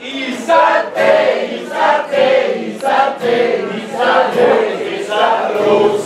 Isate, Isate, Isate, Isate, Isate,